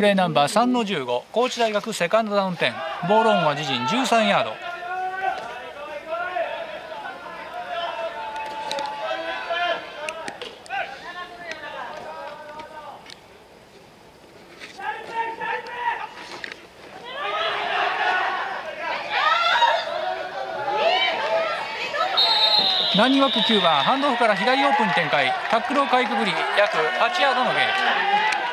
プレーナンバー3の15高知大学セカンドダウン点ボールオンは自陣13ヤード。ランニン9番ハンドオフから左オープンに展開。タックルをかいくぐり約8ヤードのゲーム。